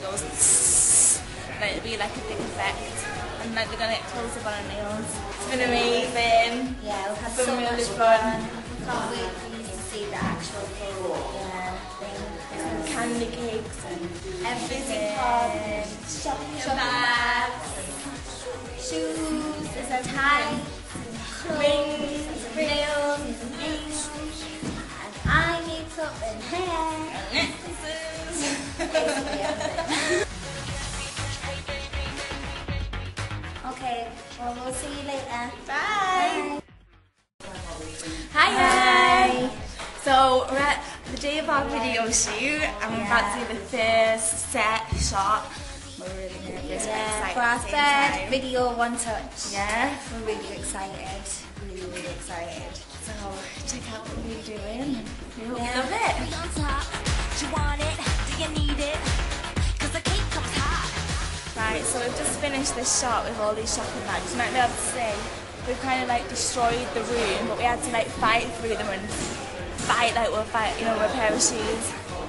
it goes and it'll be like a big effect. And like we're gonna get close up on our nails. It's been amazing. Yeah, we've had It's been so really much fun. fun. Can't wait for you to see the actual full yeah, thing. Candy cakes and Everything. Shopping, shopping okay, well we'll see you later. Bye. Hi. So we're at the day of our video shoot and we're about to do the first set shot. We're really nervous Yeah, excited for our at the same third video one touch. Yeah. We're really excited. Really, really excited. So check out what we're doing. We hope Yeah. you love it. So we've just finished this shot with all these shopping bags. You might be able to see we've kind of like destroyed the room, but we had to like fight through them and fight like we'll fight, you know, with a pair of shoes.